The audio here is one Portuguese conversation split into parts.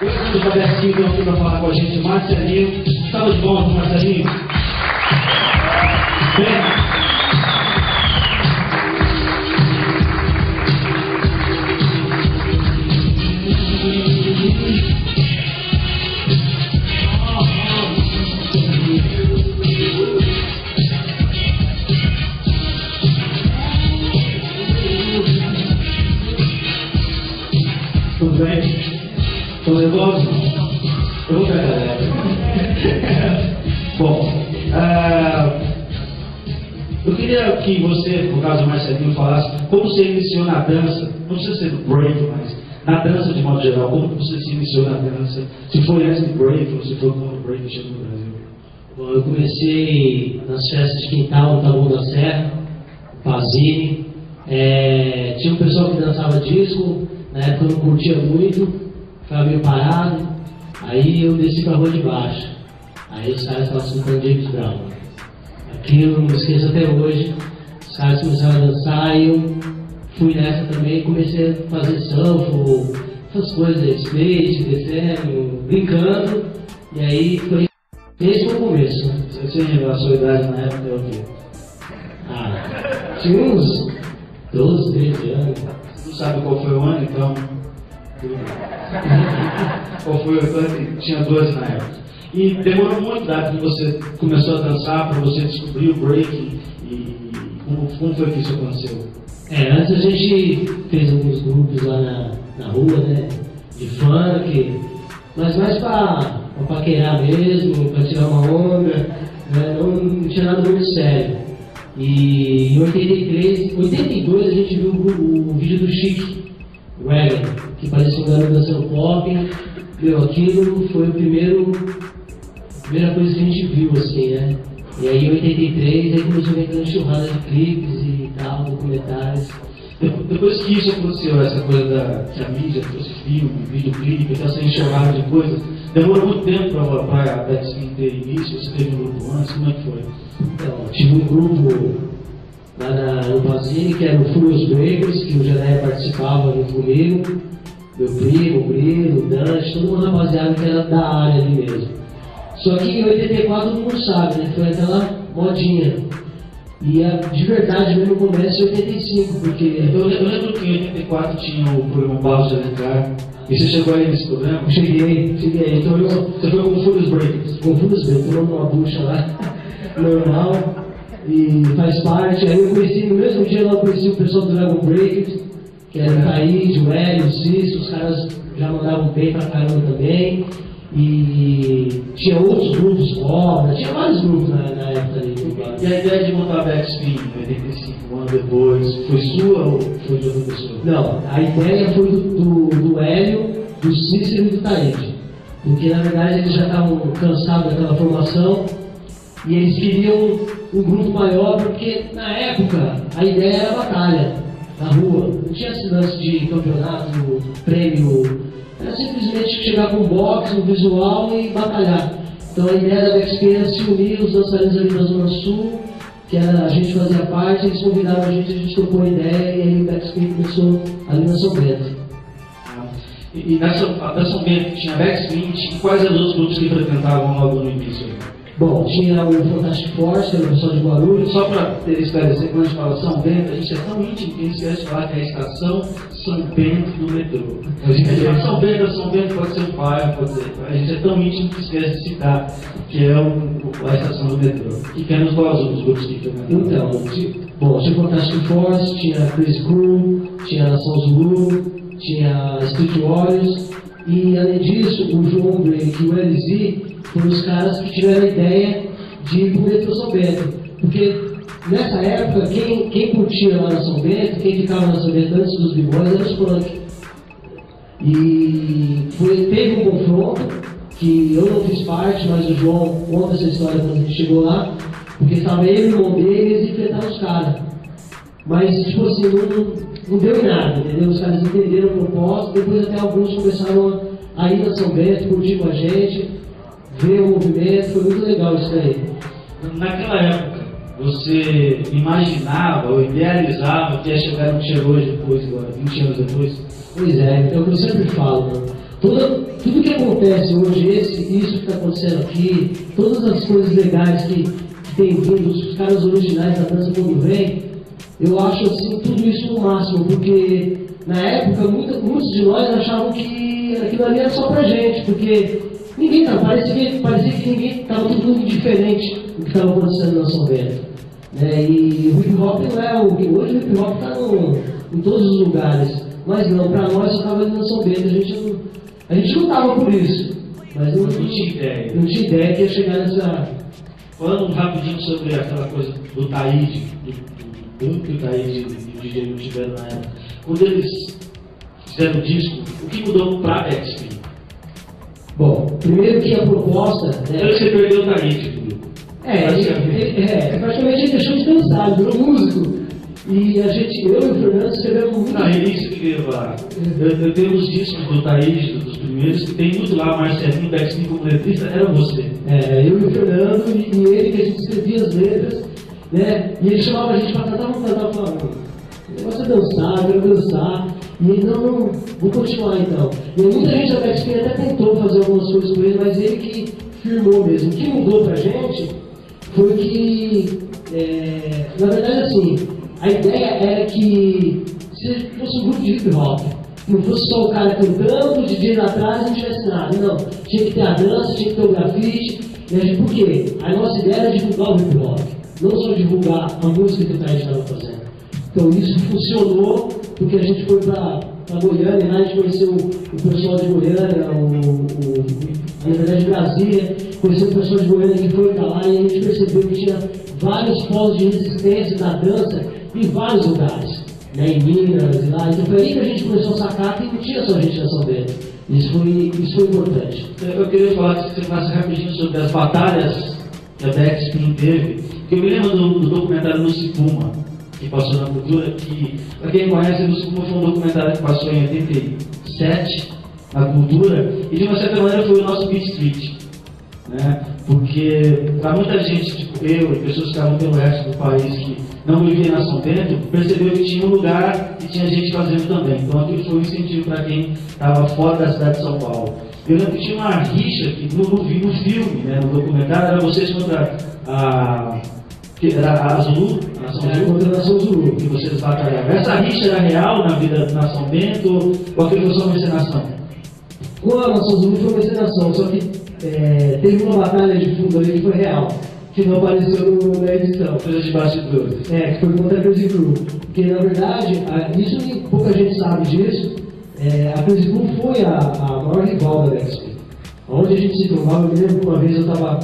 Hoje o Robertinho veio aqui para falar com a gente, Marcelinho. Estava de volta, Marcelinho. Bem, queria que você, no caso do Marcelinho, falasse como você iniciou na dança, não precisa ser do break, mas na dança de modo geral, como você se iniciou na dança, se foi antes do break ou se foi quando o break chegou no Brasil. Bom, eu comecei nas festas de quintal Tabu da Serra, Pazini. É, tinha um pessoal que dançava disco, na época eu não curtia muito, ficava meio parado. Aí eu desci pra rua de baixo. Aí os caras estavam escutando James Brown. Aquilo eu não esqueço até hoje. Os caras começaram a dançar e eu fui nessa também, comecei a fazer surf, essas coisas, skate, descendo, brincando. E aí foi esse foi o começo, você revelar a sua idade na época, eu vi. Ah, tinha uns 12, 13 anos. Você não sabe qual foi o ano, então. qual foi o ano? Tinha 12 na época. E demorou muito da que você começou a dançar para você descobrir o breaking e como, como foi que isso aconteceu? É, antes a gente fez alguns grupos lá na, na rua, né? De funk, mas mais pra paquerar mesmo, pra tirar uma onda, né? não, não tinha nada muito sério. E em 83, 82 a gente viu o, o vídeo do Chique, Egan, que parecia um garoto dançando pop. Meu, aquilo foi o primeiro, primeira coisa que a gente viu, assim, né? E aí em 83 aí começou a ver aquela enxurrada de clipes e tal, documentários. De- Depois que isso aconteceu, essa coisa da que a mídia trouxe filme, videoclipe, então essa enxurrada de coisas, demorou muito tempo para a Backspin ter início, você teve um grupo antes, como é que foi? Então, tive um grupo lá na, no Basile, que era o Furious Breakers, que o Janeiro participava junto comigo, meu primo, o Brino, o Dante, todo mundo rapaziada que era da área ali mesmo. Só que em 84 todo mundo sabe, né? Foi aquela modinha. E a, de verdade mesmo começa em 85, porque Eu, eu lembro que em 84 tinha o programa Barros de Alencar, e você chegou aí nesse programa? cheguei, cheguei, então eu Você foi com o Furious Breakers. confuso bem, tomando uma bucha lá, normal, e faz parte. Aí eu conheci, no mesmo dia lá eu conheci o pessoal do Dragon Breakers, que era o Caíde, o Hélio, o Cício, os caras já mandavam bem pra caramba também. E tinha outros grupos, Cobra, tinha vários grupos na, na época ali. E a ideia de montar Backspin em 85, um ano depois, foi sua ou foi de outra pessoa? Não, a ideia foi do, do, do Hélio, do Cícero e do Taíde. Porque na verdade eles já estavam cansados daquela formação e eles queriam um grupo maior, porque na época a ideia era batalha na rua. Não tinha esse lance de campeonato, prêmio. Era simplesmente chegar com um box, um visual e batalhar. Então a ideia da Backspin era se unir os dançarinos ali da Zona Sul, que era, a gente fazia parte, eles convidavam a gente, a gente trocou ideia e aí o Backspin começou ali na São Bento. E, e nessa a da São Bento tinha Backspin, quais eram os outros grupos que frequentavam logo no início? Bom, tinha o Fantastic Force, que era o pessoal de Guarulhos. Só para ter esclarecer, quando a gente fala São Bento, a gente é tão íntimo que a gente esquece de falar que é a estação São Bento do metrô. A gente fala São Bento, São Bento pode ser um bairro, pode ser. A gente é tão íntimo que esquece de citar que é o- a estação do metrô. E que eram os quais outros grupos que frequentavam? Então, bom, tinha o Fantastic Force, tinha Chris Crew, tinha a Nação Zulu, tinha Street Warriors, e além disso, o João Blake e o LZ foram os caras que tiveram a ideia de ir pro metrô São Bento. Porque nessa época, quem, quem curtia lá na São Bento, quem ficava na São Bento antes dos b-boys, eram os punk. E foi, teve um confronto que eu não fiz parte, mas o João conta essa história quando a gente chegou lá, porque estava ele e o irmão dele eles enfrentaram os caras. Mas, tipo assim, não, não deu em nada, entendeu? Os caras entenderam o propósito, depois até alguns começaram a ir na São Bento, curtir com a gente, ver o movimento, foi muito legal isso daí. Naquela época, você imaginava ou idealizava que ia chegar que chegou hoje depois, agora, 20 anos depois? Pois é, é o que eu sempre falo, mano. Toda, tudo que acontece hoje, esse, isso que está acontecendo aqui, todas as coisas legais que, que tem vindo, os caras originais da dança quando vem, eu acho assim, tudo isso no máximo, porque na época muita, muitos de nós achavam que aquilo ali era só pra gente, porque ninguém tava, parecia, que, parecia que ninguém estava tudo muito diferente do que estava acontecendo na São Bento. Né? E o hip hop não é o. Hoje o hip hop está em todos os lugares. Mas não, para nós só estava na São Bento, a gente não, a gente lutava por isso. Mas não, Não tinha ideia. não tinha ideia que ia chegar nessa. Falando rapidinho sobre aquela coisa do Taíde, do, do que o Taíde e o DJ tiveram na época. Quando eles fizeram o disco, o que mudou pra XP? Bom, primeiro que a proposta. Né, Então você perdeu o tudo. É, ele- é, praticamente ele deixou de dançar, virou músico. E a gente, eu e o Fernando escrevemos muito. Não, é isso que eu falar. Eu, eu tenho os discos do Taíde, dos primeiros, que tem muito lá, Marcelinho, XP como letrista, era você. É, eu e o Fernando e, e ele que a gente escrevia as letras, né? E ele chamava a gente para cantar, vamos cantar, falava, o negócio é dançar, eu quero dançar. E ele, não, não, vou continuar então. E muita gente da Backspin até tentou fazer algumas coisas com ele, mas ele que firmou mesmo. O que mudou pra gente foi que, é, na verdade assim, a ideia era que se fosse um grupo de hip hop, não fosse só o cara cantando, o DJ lá atrás e não tivesse nada. Não, tinha que ter a dança, tinha que ter o grafite. A gente, por quê? A nossa ideia era divulgar o hip hop, não só divulgar a música que o Thaís estava fazendo. Então isso funcionou porque a gente foi para Goiânia, lá a gente conheceu o, pessoal de Goiânia, o, o, na verdade Brasília, conheceu o pessoal de Goiânia que foi para lá e a gente percebeu que tinha vários polos de resistência da dança em vários lugares, né, em Minas e lá. Então foi aí que a gente começou a sacar que não tinha só gente na São Bento. Isso foi, isso foi importante. Eu queria falar que você falasse rapidinho sobre as batalhas que a Backspin teve. Porque eu me lembro do, do documentário No Cipuma, que passou na cultura, que, para quem conhece, No Cipuma foi um documentário que passou em 87 na cultura, e de uma certa maneira foi o nosso Beat Street. Né? Porque para muita gente, tipo eu e pessoas que estavam pelo resto do país que não viviam na São Bento, percebeu que tinha um lugar e tinha gente fazendo também. Então aquilo foi um incentivo para quem estava fora da cidade de São Paulo. Eu lembro que tinha uma rixa que no, no, no filme, né, no documentário, era vocês contra a. que era a Zulu, a Nação É, Zulu, contra a Nação Zulu. que vocês batalhavam. Essa rixa era real na vida da São Bento ou aquilo foi só uma encenação? Com a Nação Zulu foi uma encenação, só que é, teve uma batalha de fundo ali que foi real, que não apareceu no- na edição. Coisa de bastidores. É, que foi contra a Crazy Crew. Porque, na verdade, a- isso nem- pouca gente sabe disso, é, a Crazy Crew foi a, a maior rival da Lexp. Onde a gente se trombava, eu me lembro que uma vez eu estava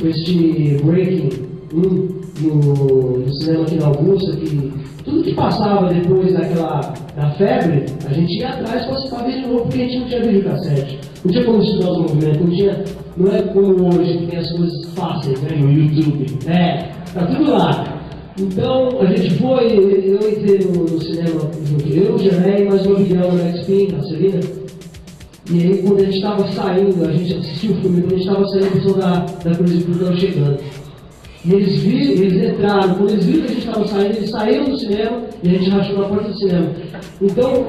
com este Breaking 1 no, no cinema aqui na Augusta, que tudo que passava depois daquela da febre, a gente ia atrás para ver de novo, porque a gente não tinha videocassete. Não tinha como estudar os movimentos, não tinha. Não é como hoje que tem as coisas fáceis, né? No YouTube. É, tá tudo lá. Então a gente foi, eu entrei no, no cinema junto, eu, o Jané e mais uma Miguel na X-Pin, a Celina. E aí quando a gente estava saindo, a gente assistiu o filme, quando a gente estava saindo, o pessoal da, da Crew estava chegando. E eles viram, eles entraram, quando eles viram que a gente estava saindo, eles saíram do cinema e a gente rachou na porta do cinema. Então,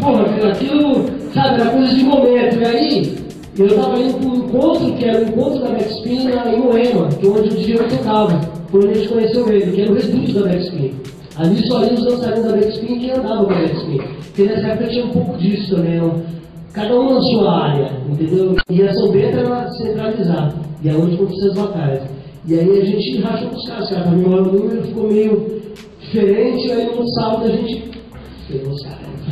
porra, aquilo, sabe, era coisa de momento. E aí, eu estava indo para um encontro, que era o encontro da Backspin em Moema, que é onde o DJ tocava. Onde a gente conheceu ele, que era o reduto da Backspin. Ali só iam os dançarinos da Backspin que andavam com a Backspin. Porque nessa época tinha um pouco disso também, não? cada um na sua área, entendeu? E a São Bento era centralizada, e é onde aconteciam as batalhas. E aí a gente rachou os caras, cara, pra mim o número ficou meio diferente, aí no sábado a gente caras.